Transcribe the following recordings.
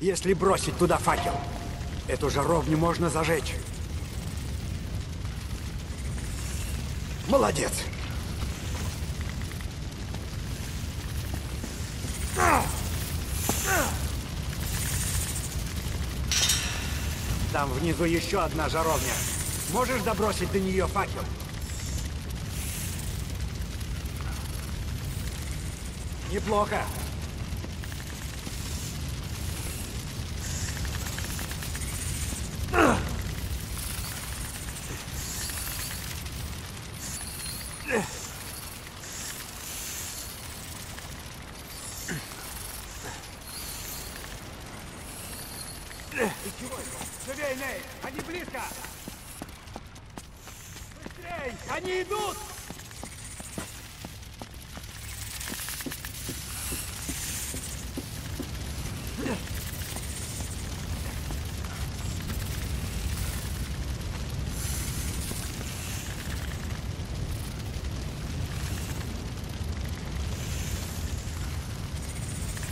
Если бросить туда факел, эту жаровню можно зажечь. Молодец. Там внизу еще одна жаровня. Можешь добросить до нее факел? Неплохо.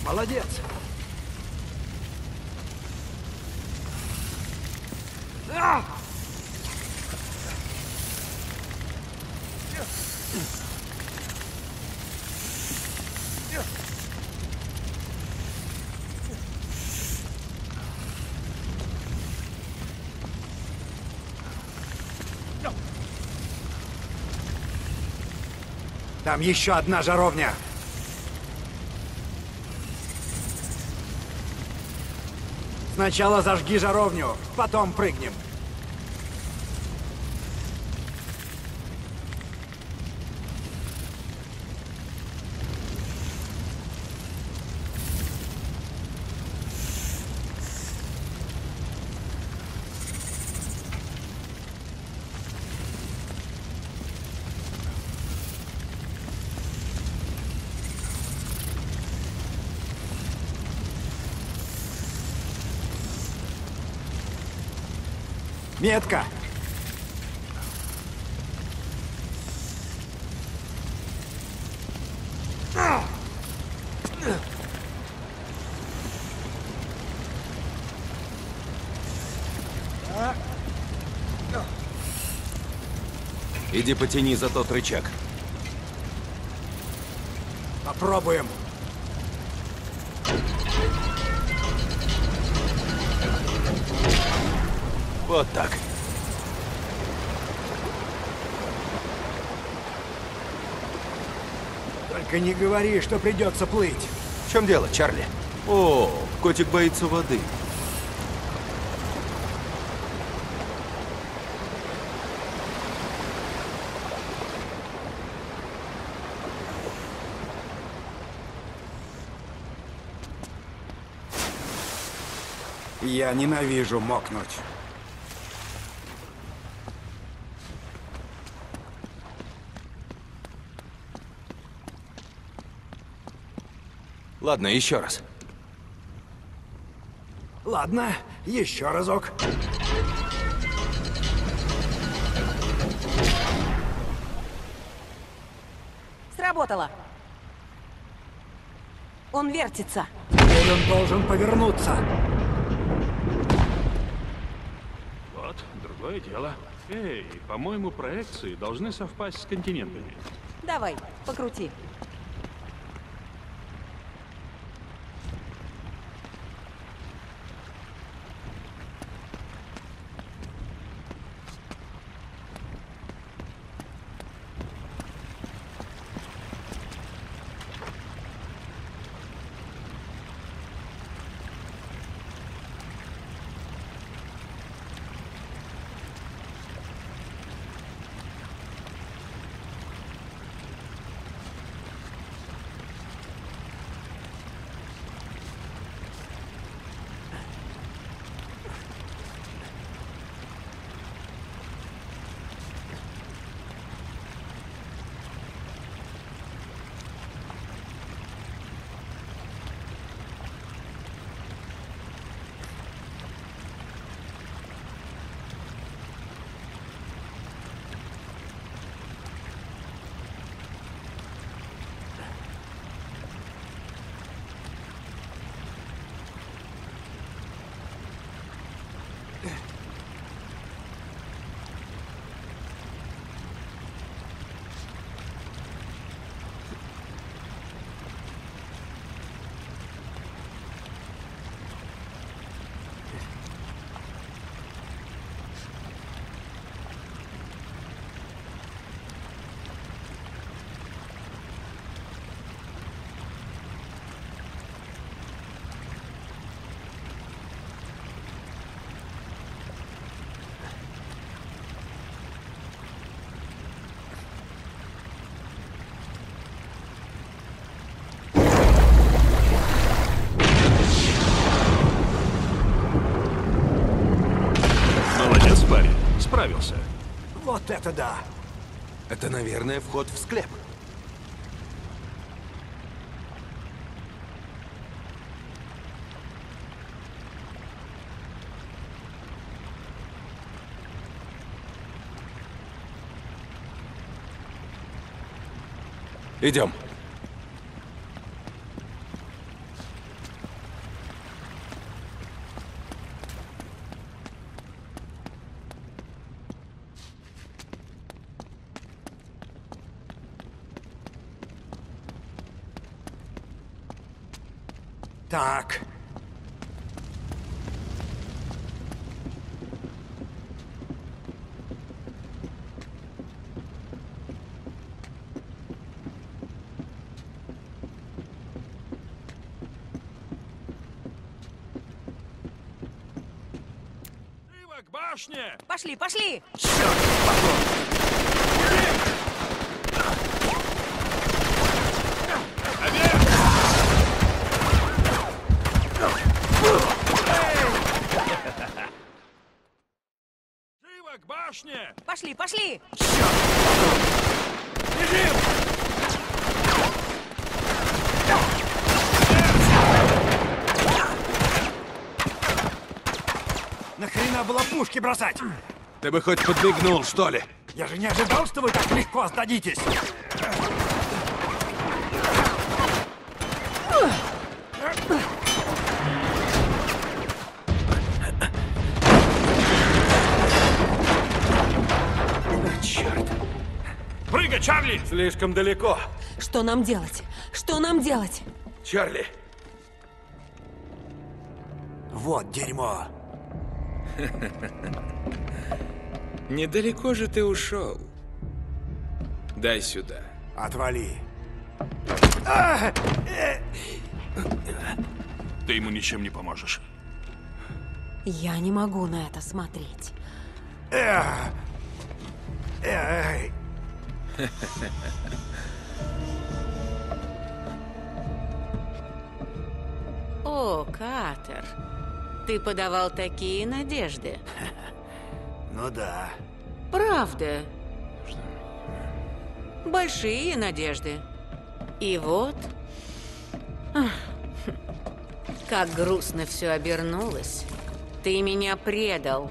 Молодец! Там еще одна жаровня. Сначала зажги жаровню, потом прыгнем. Метка! Иди потяни за тот рычаг. Попробуем. Вот так. Только не говори, что придется плыть. В чем дело, Чарли? О, котик боится воды. Я ненавижу мокнуть. Ладно, еще раз. Ладно, еще разок. Сработало. Он вертится. Теперь он должен повернуться. Вот, другое дело. Эй, по-моему, проекции должны совпасть с континентами. Давай, покрути. Вот это да! Это, наверное, вход в склеп. Идем. Так. Живо к башне! Пошли, к башне! Пошли, пошли! Нахрена было пушки бросать? Ты бы хоть подмигнул, что ли? Я же не ожидал, что вы так легко сдадитесь. Чарли! Слишком далеко. Что нам делать? Что нам делать? Чарли, Вот дерьмо. Недалеко же ты ушел. Дай сюда. Отвали. Ты ему ничем не поможешь. Я не могу на это смотреть. Эй, О, Катер, ты подавал такие надежды. ну да. Правда. Большие надежды. И вот... Как грустно все обернулось. Ты меня предал.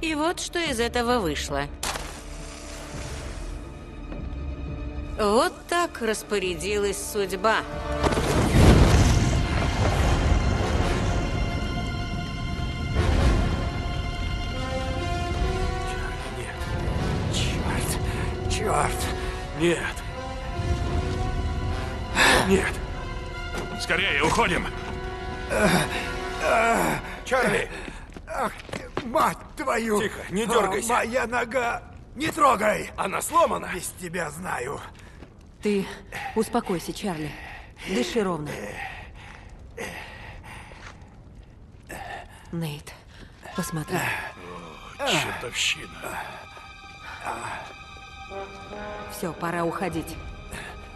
И вот что из этого вышло. Вот так распорядилась судьба. Черт, черт. нет. Нет. Скорее, уходим! Чарли, Ах, мать твою! Тихо, не дергайся. А, моя нога! Не трогай! она сломана. Без тебя знаю. Ты успокойся, Чарли. Дыши ровно. Нейт, посмотри. Чертовщина. Все, пора уходить.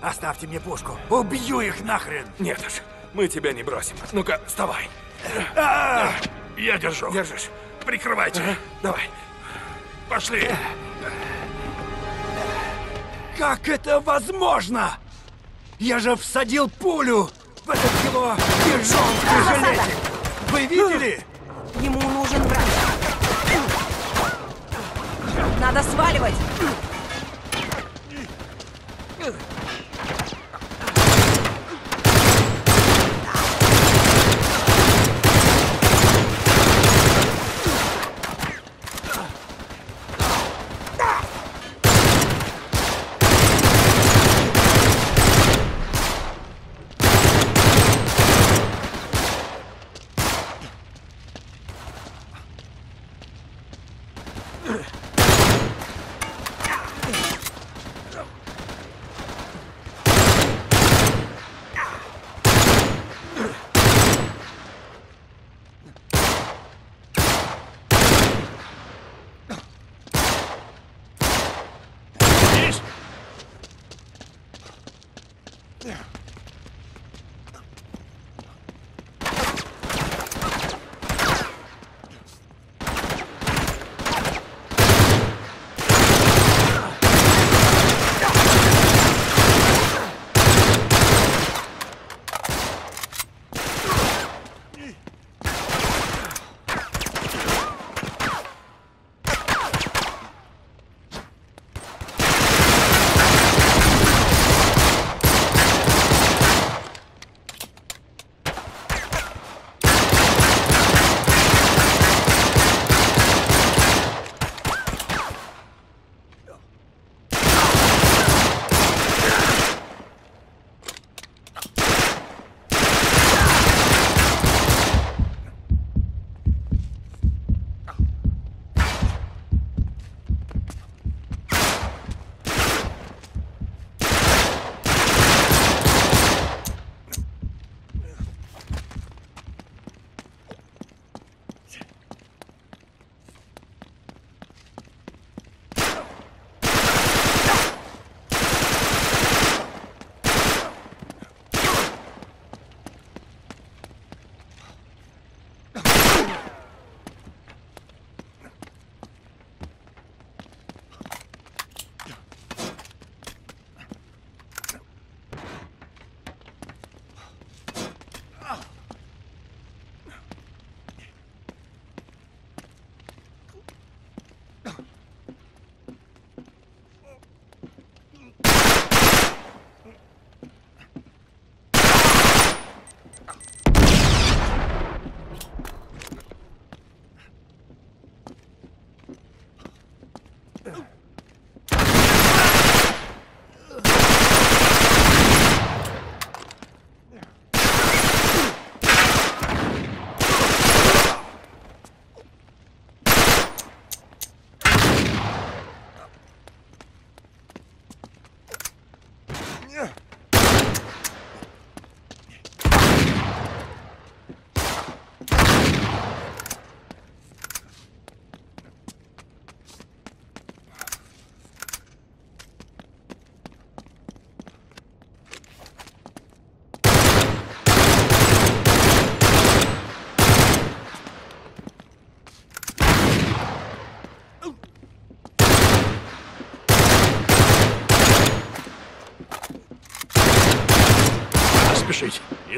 Оставьте мне пушку. Убью их нахрен! Нет уж, мы тебя не бросим. Ну-ка, вставай. Я держу. Держишь? Прикрывайте. Давай. Пошли. Как это возможно? Я же всадил пулю в этот его пижонский жилетик. Вы видели? Ему нужен враг. Надо сваливать!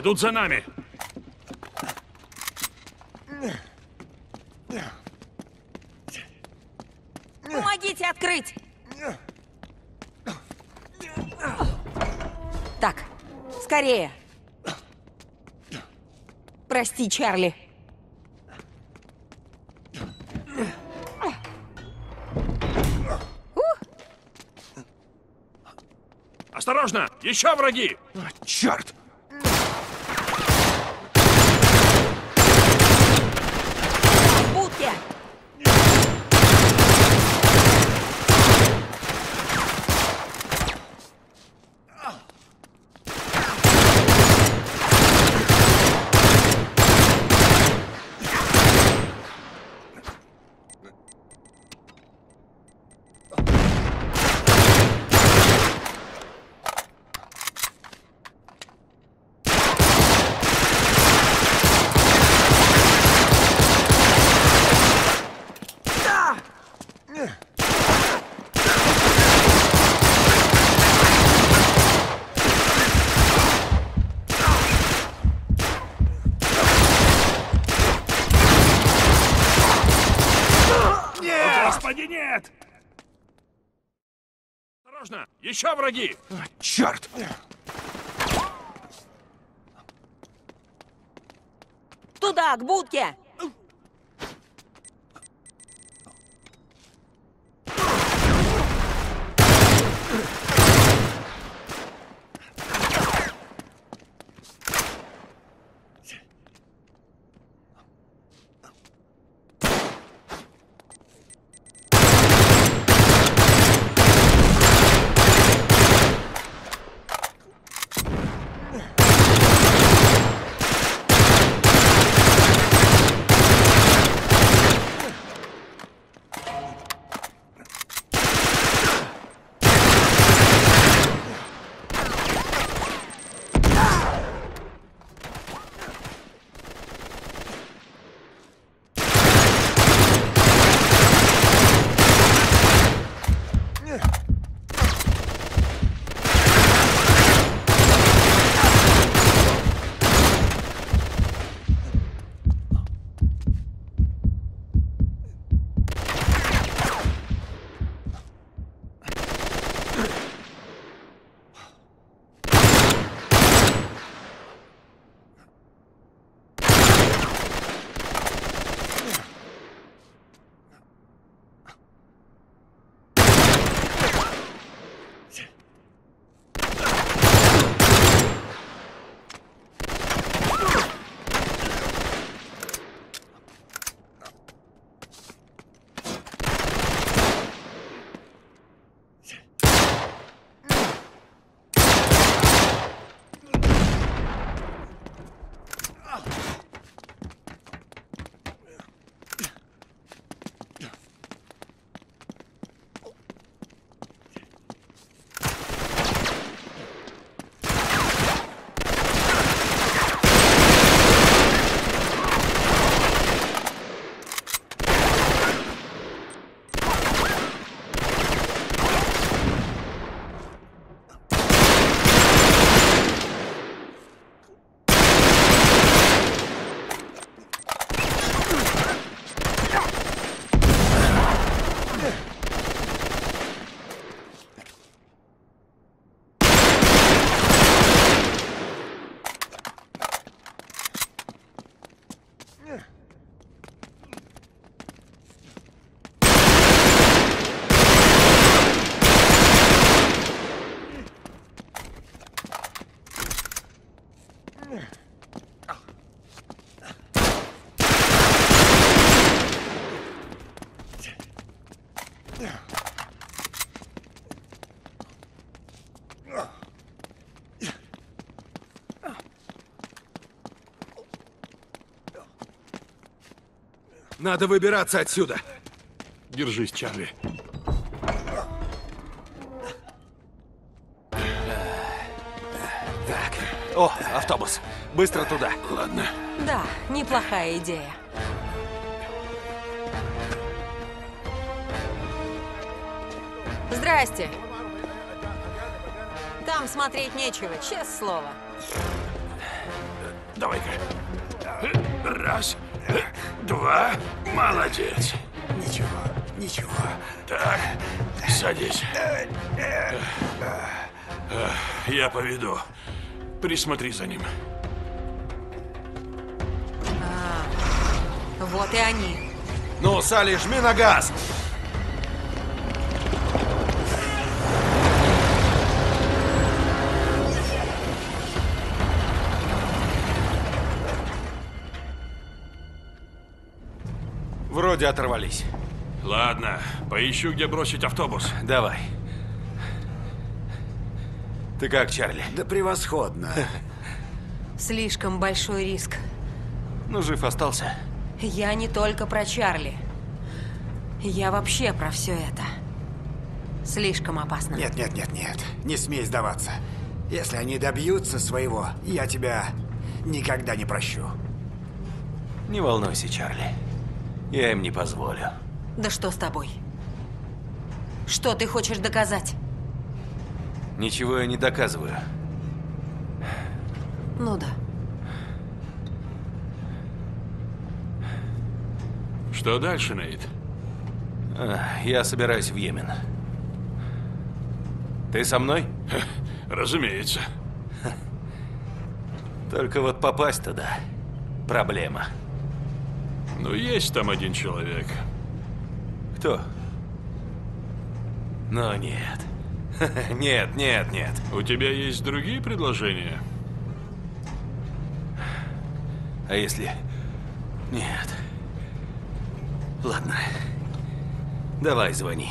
Идут за нами. Помогите открыть! Так, скорее. Прости, Чарли. Осторожно! Еще враги! Черт! В будке! Господи, нет! Осторожно! Еще враги! Черт! Туда, к будке! Надо выбираться отсюда. Держись, Чарли. Так. О, автобус. Быстро туда. Ладно. Да, неплохая идея. Здрасте. Там смотреть нечего, честное слово. давай-ка. Раз, два, молодец. Ничего, ничего. Так, садись. Я поведу. Присмотри за ним. Вот и они. Ну, Салли, жми на газ! Вроде оторвались. Ладно, поищу, где бросить автобус. Давай. Ты как, Чарли? Да превосходно. Слишком большой риск. Ну, жив остался. Я не только про Чарли. Я вообще про все это. Слишком опасно. Нет, нет, нет, нет. Не смей сдаваться. Если они добьются своего, я тебя никогда не прощу. Не волнуйся, Чарли. Я им не позволю. Да что с тобой? Что ты хочешь доказать? Ничего я не доказываю. Ну да. Что дальше, Нейт? А, Я собираюсь в Йемен. Ты со мной? Разумеется. Только вот попасть туда – проблема. Ну, есть там один человек. Кто? Ну, нет. Нет, нет, нет. У тебя есть другие предложения? А если... Нет. Ладно. Давай, звони.